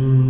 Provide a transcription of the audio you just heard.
Mm.